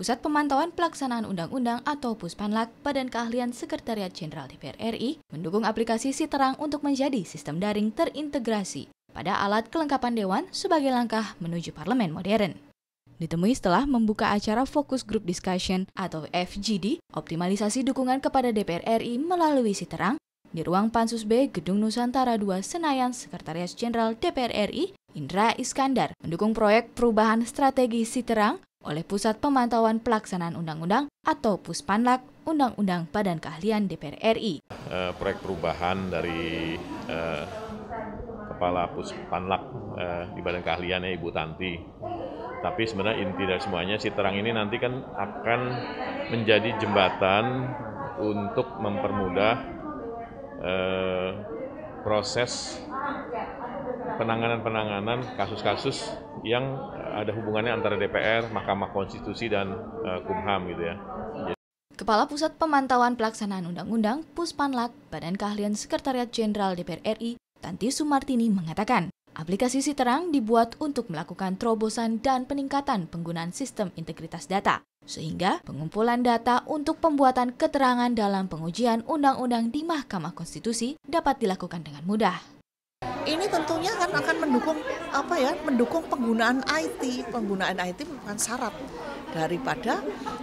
Pusat Pemantauan Pelaksanaan Undang-Undang atau Puspanlak Badan Keahlian Sekretariat Jenderal DPR RI mendukung aplikasi Siterang untuk menjadi sistem daring terintegrasi pada alat kelengkapan Dewan sebagai langkah menuju parlemen modern. Ditemui setelah membuka acara Focus Group Discussion atau FGD, optimalisasi dukungan kepada DPR RI melalui Siterang di ruang Pansus B Gedung Nusantara 2 Senayan Sekretariat Jenderal DPR RI, Indra Iskandar mendukung proyek perubahan strategi Siterang oleh Pusat Pemantauan Pelaksanaan Undang-Undang atau Puspanlak Undang-Undang Badan Keahlian DPR RI. Uh, proyek perubahan dari uh, Kepala Puspanlak uh, di Badan Keahlian Ibu Tanti. Tapi sebenarnya inti dari semuanya si terang ini nanti kan akan menjadi jembatan untuk mempermudah uh, proses penanganan-penanganan kasus-kasus yang ada hubungannya antara DPR, Mahkamah Konstitusi, dan uh, Kumham gitu ya. Kepala Pusat Pemantauan Pelaksanaan Undang-Undang Puspanlak Badan Keahlian Sekretariat Jenderal DPR RI, Tanti Sumartini mengatakan, aplikasi Siterang dibuat untuk melakukan terobosan dan peningkatan penggunaan sistem integritas data, sehingga pengumpulan data untuk pembuatan keterangan dalam pengujian undang-undang di Mahkamah Konstitusi dapat dilakukan dengan mudah ini tentunya kan akan mendukung apa ya mendukung penggunaan IT penggunaan IT merupakan syarat daripada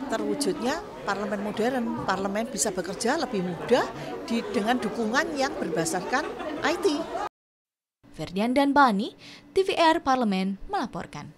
terwujudnya parlemen modern. Parlemen bisa bekerja lebih mudah di, dengan dukungan yang berbasarkan IT Ferdian dan Bani TVR Parlemen melaporkan.